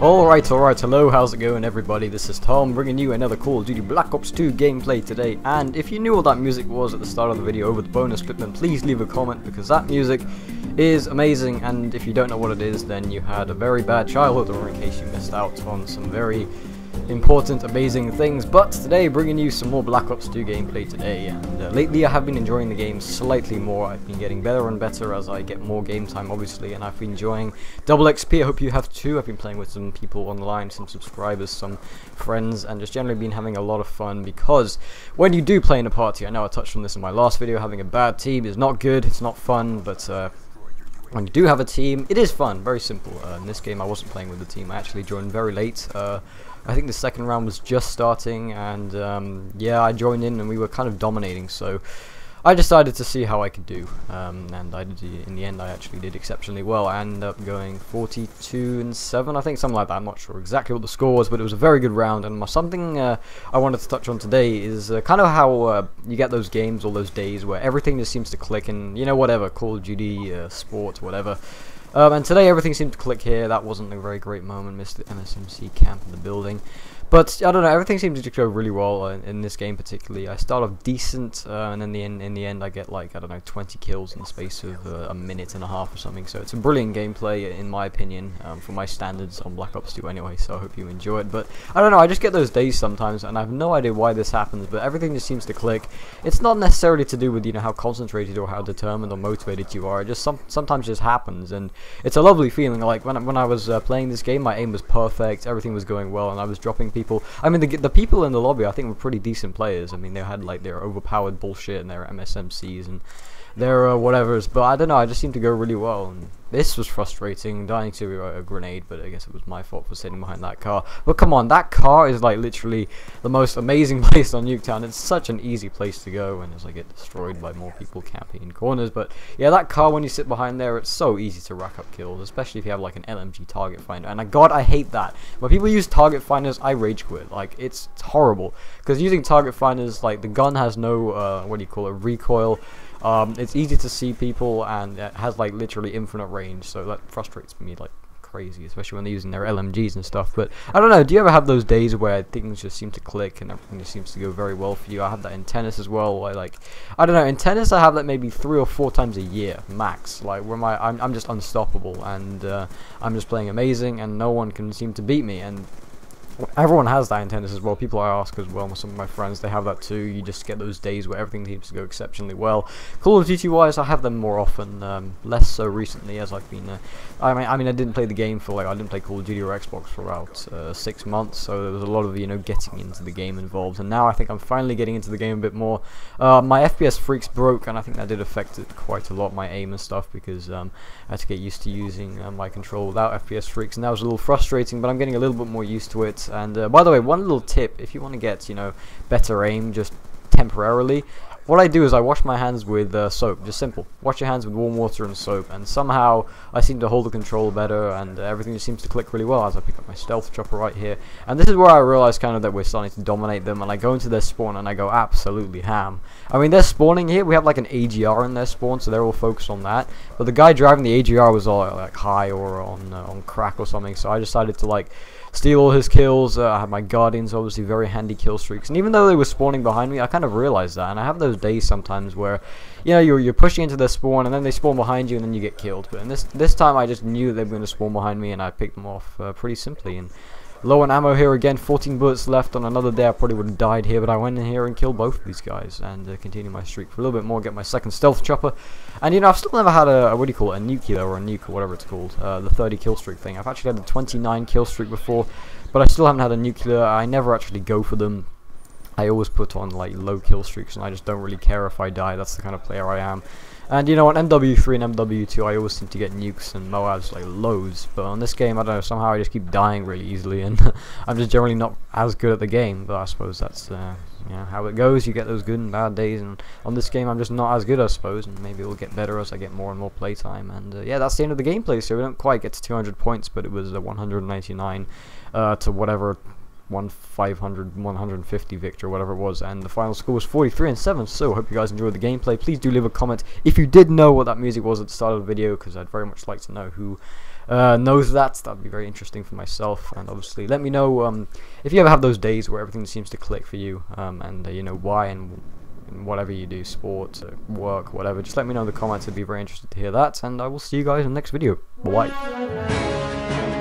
Alright, alright, hello, how's it going everybody? This is Tom bringing you another Call of Duty Black Ops 2 gameplay today and if you knew what that music was at the start of the video over the bonus clip then please leave a comment because that music is amazing and if you don't know what it is then you had a very bad childhood or in case you missed out on some very important, amazing things. But today, bringing you some more Black Ops 2 gameplay today. And uh, lately, I have been enjoying the game slightly more. I've been getting better and better as I get more game time, obviously. And I've been enjoying double XP. I hope you have too. I've been playing with some people online, some subscribers, some friends, and just generally been having a lot of fun. Because when you do play in a party, I know I touched on this in my last video. Having a bad team is not good. It's not fun, but. Uh, when you do have a team, it is fun, very simple. Uh, in this game, I wasn't playing with the team. I actually joined very late. Uh, I think the second round was just starting, and um, yeah, I joined in, and we were kind of dominating. So I decided to see how I could do, um, and I did. In the end, I actually did exceptionally well. I ended up going 42 and seven, I think, something like that. I'm not sure exactly what the score was, but it was a very good round. And something uh, I wanted to touch on today is uh, kind of how uh, you get those games or those days where everything just seems to click, and you know, whatever, Call of Duty, uh, sport, whatever. Um, and today everything seemed to click here. That wasn't a very great moment. Missed the MSMC camp in the building. But I don't know. Everything seems to go really well in, in this game, particularly. I start off decent, uh, and then the end, in the end, I get like I don't know, 20 kills in the space of uh, a minute and a half or something. So it's a brilliant gameplay, in my opinion, um, for my standards on Black Ops 2 anyway. So I hope you enjoy it. But I don't know. I just get those days sometimes, and I have no idea why this happens. But everything just seems to click. It's not necessarily to do with you know how concentrated or how determined or motivated you are. It just some sometimes just happens, and it's a lovely feeling. Like when when I was uh, playing this game, my aim was perfect. Everything was going well, and I was dropping people. I mean, the, the people in the lobby, I think, were pretty decent players. I mean, they had like their overpowered bullshit and their MSMCs and their uh, whatevers, but I don't know. I just seemed to go really well. And this was frustrating, dying to a grenade, but I guess it was my fault for sitting behind that car. But come on, that car is like literally the most amazing place on Nuketown. It's such an easy place to go, and as I get destroyed by more people camping in corners. But yeah, that car when you sit behind there, it's so easy to rack up kills, especially if you have like an LMG target finder. And I, God, I hate that. When people use target finders, I rage quit. Like it's, it's horrible because using target finders, like the gun has no uh, what do you call it, recoil. Um, it's easy to see people and it has like literally infinite range, so that frustrates me like crazy, especially when they're using their LMGs and stuff. But I don't know, do you ever have those days where things just seem to click and everything just seems to go very well for you? I have that in tennis as well. I like, I don't know, in tennis I have that maybe three or four times a year max. Like where my I'm I'm just unstoppable and uh, I'm just playing amazing and no one can seem to beat me and everyone has that in tennis as well. People I ask as well, some of my friends, they have that too. You just get those days where everything seems to go exceptionally well. Call of Duty wise, I have them more often, um, less so recently as I've been. Uh, I mean, I mean, I didn't play the game for like I didn't play Call of Duty or Xbox for about uh, six months, so there was a lot of you know getting into the game involved. And now I think I'm finally getting into the game a bit more. Uh, my FPS Freeks broke, and I think that did affect it quite a lot, my aim and stuff, because um, I had to get used to using uh, my control without FPS Freeks, and that was a little frustrating. But I'm getting a little bit more used to it. And uh, by the way, one little tip: if you want to get you know better aim, just temporarily, what I do is I wash my hands with uh, soap, just simple. Wash your hands with warm water and soap, and somehow I seem to hold the control better, and uh, everything just seems to click really well as I pick up my stealth chopper right here. And this is where I realize kind of that we're starting to dominate them, and I go into their spawn and I go absolutely ham. I mean, they're spawning here. We have like an AGR in their spawn, so they're all focused on that. But the guy driving the AGR was all like high or on uh, on crack or something, so I decided to like steal all his kills. Uh, I had my Guardians, obviously very handy kill streaks. And even though they were spawning behind me, I kind of realized that. And I have those days sometimes where, you know, you're, you're pushing into the spawn and then they spawn behind you and then you get killed. But in this, this time I just knew they were going to spawn behind me and I picked them off uh, pretty simply. And Low on ammo here again, 14 bullets left. On another day I probably would have died here, but I went in here and killed both of these guys and uh, continue my streak for a little bit more, get my second stealth chopper. And you know, I've still never had a, a what do you call it, a nuclear or a nuke or whatever it's called, uh, the 30 kill streak thing. I've actually had a 29 kill streak before, but I still haven't had a nuclear. I never actually go for them. I always put on like low kill streaks and I just don't really care if I die. That's the kind of player I am. And you know, on MW3 and MW2, I always seem to get nukes and Moabs like loads. But on this game, I don't know, somehow I just keep dying really easily, and I'm just generally not as good at the game. But I suppose that's uh, you know, how it goes. You get those good and bad days, and on this game, I'm just not as good, I suppose. And maybe it'll get better as I get more and more playtime. And uh, yeah, that's the end of the gameplay. So we don't quite get to 200 points, but it was uh, 199 uh, to whatever won 500, 150 victory, whatever it was, and the final score was 43 and 7. So, hope you guys enjoyed the gameplay. Please do leave a comment if you did know what that music was at the start of the video, because I'd very much like to know who uh, knows that. That'd be very interesting for myself. And obviously, let me know um, if you ever have those days where everything seems to click for you, um, and uh, you know why and whatever you do, sports, uh, work, whatever. Just let me know in the comments. I'd be very interested to hear that. And I will see you guys in the next video. Bye.